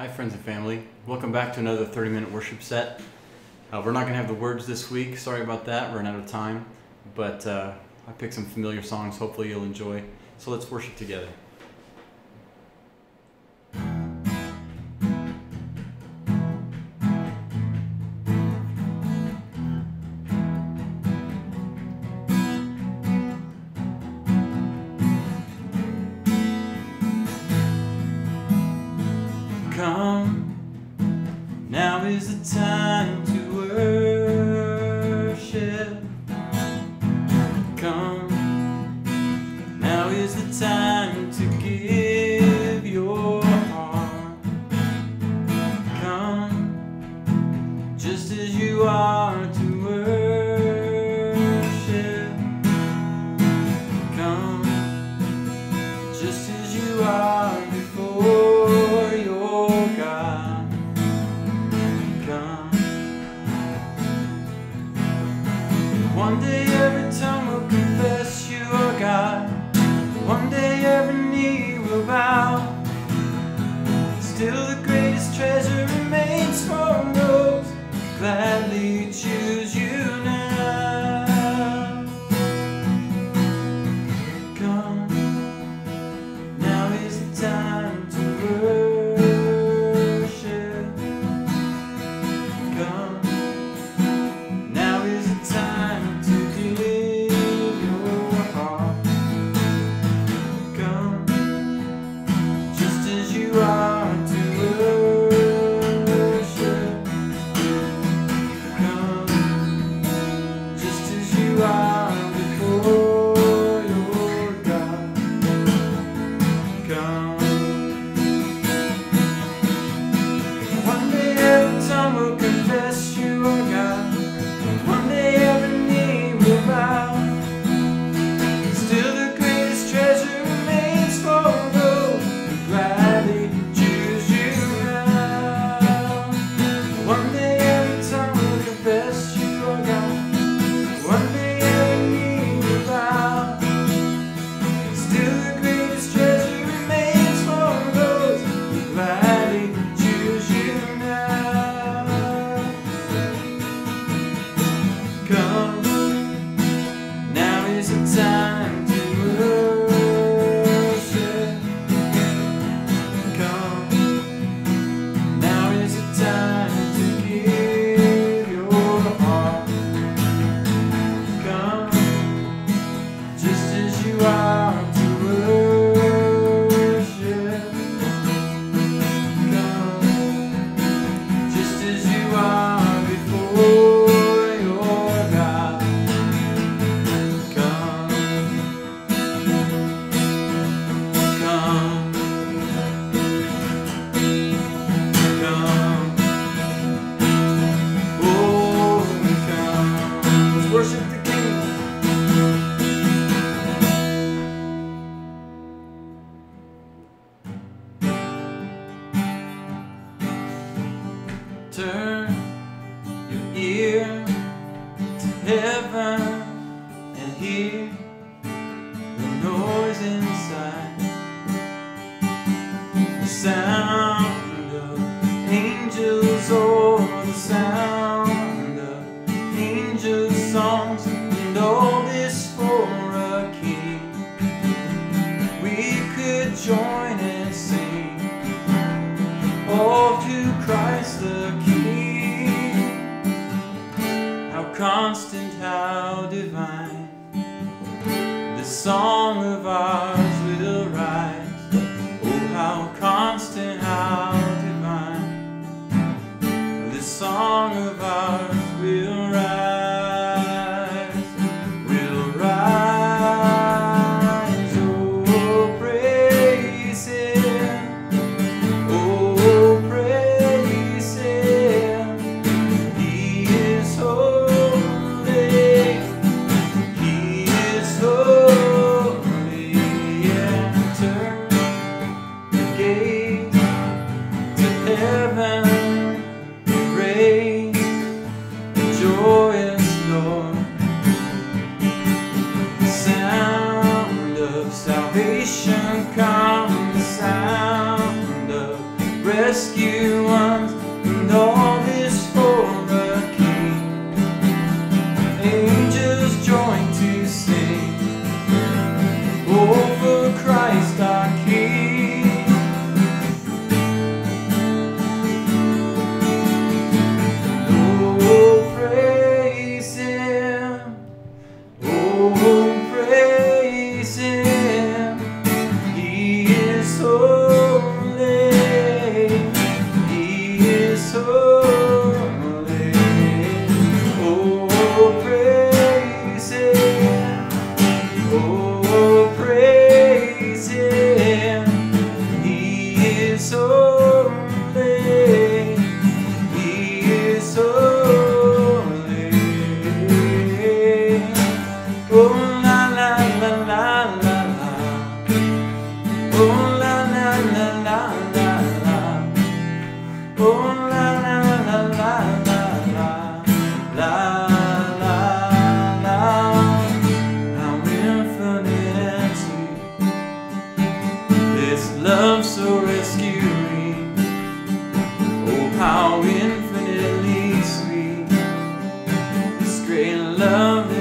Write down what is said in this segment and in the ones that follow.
Hi, friends and family. Welcome back to another 30 minute worship set. Uh, we're not going to have the words this week. Sorry about that. We're out of time. But uh, I picked some familiar songs. Hopefully, you'll enjoy. So let's worship together. come. Now is the time Still the greatest treasure remains for those Gladly choose you now. Come, now is the time. Love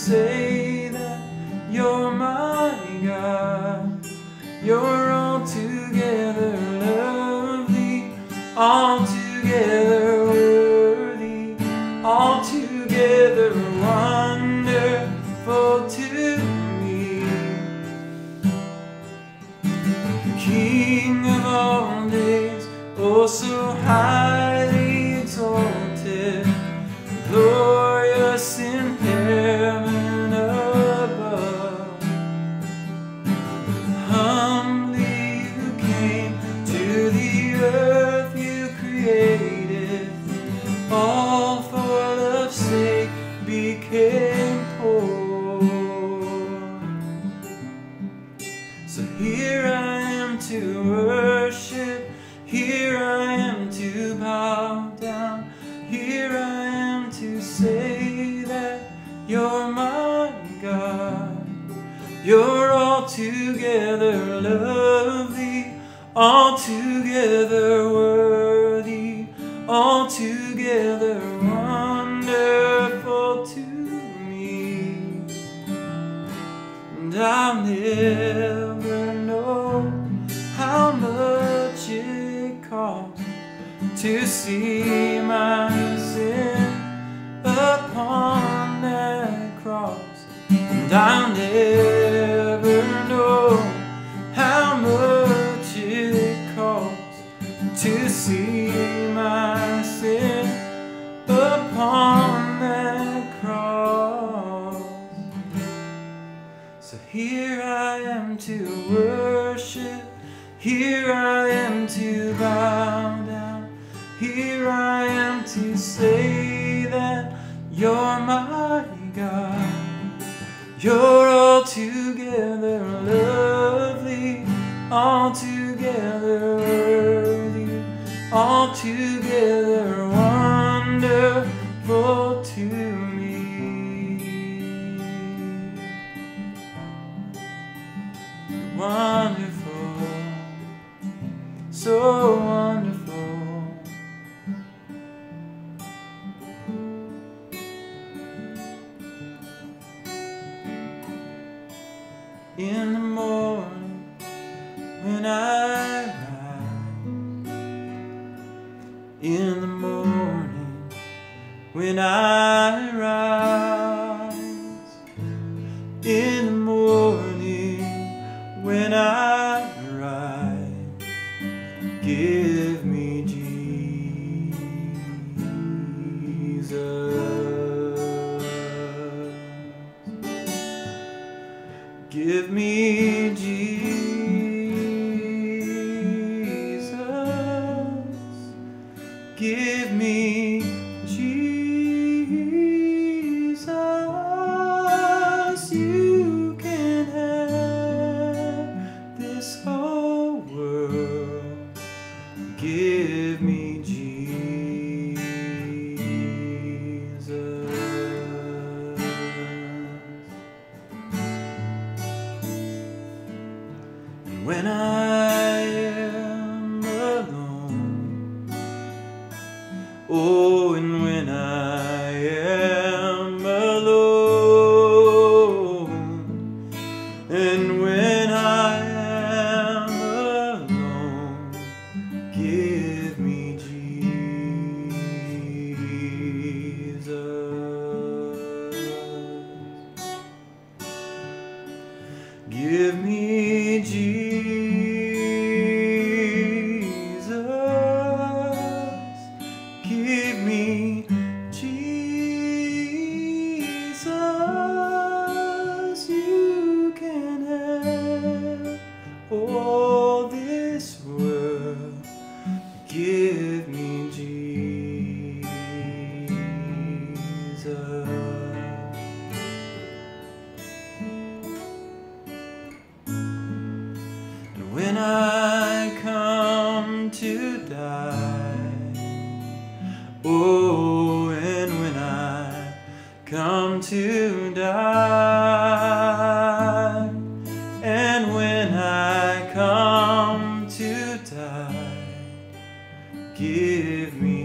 say that you're my God. You're him. You're my God. You're altogether lovely, altogether worthy, altogether wonderful to me. And I'll never know how much it costs to see my And I forgive me, Jesus. give me.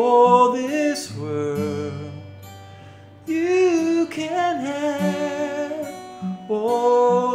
for this world. You can have oh.